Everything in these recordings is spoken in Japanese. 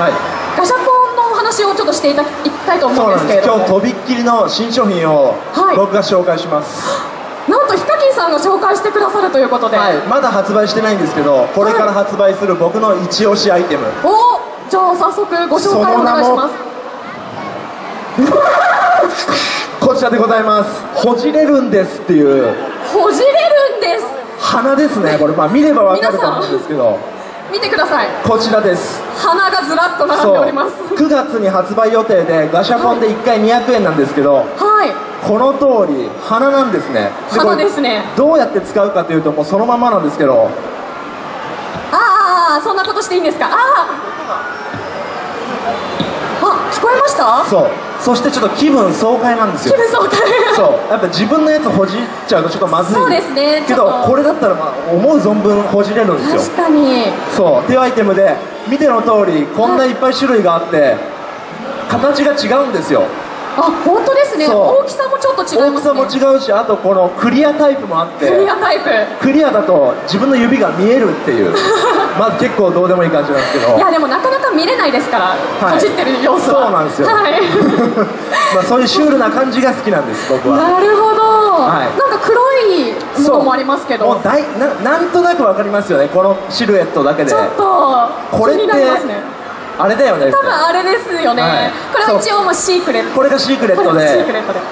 はい。ガシャポンのお話をちょっとしていただきたいと思そううんですけれども。今日とびっきりの新商品をはい。僕が紹介します、なんとヒカキンさんが紹介してくださるということで、はい、まだ発売してないんですけどこれから発売する僕の一押しアイテム。おじゃあ早速ご紹介お願いします。こちらでございます。ほじれるんですっていう。ほじれるんです。花ですね。これまあ見ればわかると思うんですけど見てください。こちらです。花がずらっと並んでおります。9月に発売予定でガシャポンで1回200円なんですけどはい。この通り花なんですね。花ですね。どうやって使うかというともうそのままなんですけど。ああそんなことしていいんですか？あああ聞こえました？そうそしてちょっと気分爽快なんですよ。気分爽快。そう。やっぱ自分のやつほじっちゃうとちょっとまずい。そうですね。けどこれだったらまあ思う存分ほじれるんですよ。確かに。そう。っていうアイテムで見ての通りこんないっぱい種類があって形が違うんですよ。あ本当ですね。大きさ大きさも違う。しあとこのクリアタイプもあって。クリアタイプクリアだと自分の指が見えるっていう。まあ結構どうでもいい感じなんですけど。いやでもなかなか見れないですから、はい。ってる様子は。そうなんですよ。はい。まあそういうシュールな感じが好きなんです僕は。なるほど、はい。なんか黒いものもありますけど。もうだいななんとなくわかりますよねこのシルエットだけで。ちょっとこれって気になりますね。あれだよね多分あれですよね、はい。これは一応もうシークレット。これがシークレットで。シークレットで。うん、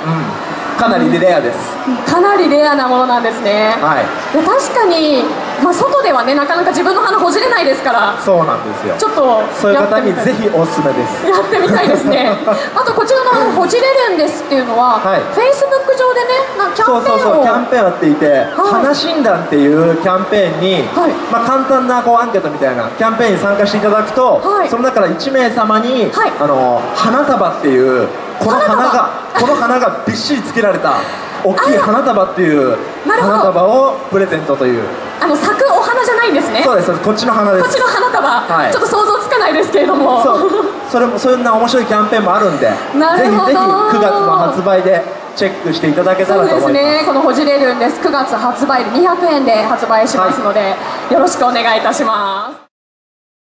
かなりレアです、かなりレアなものなんですね、はい。で確かに、まあ、外ではねなかなか自分の花ほじれないですからそうなんですよ。ちょっとそういう方にぜひおすすめです。やってみたいですね。あとこちらの「ほじれるんです」っていうのは、はい。Facebook 上でねなキャそうそうンペーンをそうキャンペーンやっていて、花診断っていうキャンペーンに、はい。まあ、簡単なこうアンケートみたいなキャンペーンに参加していただくと、はい。その中から1名様に、はい。あの花束っていうこの花花がこの花がびっしりつけられた大きい花束っていう花束をプレゼントという。あの咲くお花じゃないんですね。そうですこっちの花です。こっちの花束、はい。ちょっと想像つかないですけれども。そう。それもそんな面白いキャンペーンもあるんでぜひぜひ9月の発売でチェックしていただけたそうでらと思います。すね。このほじれるんです。9月発売で200円で発売しますので、よろしくお願いいたします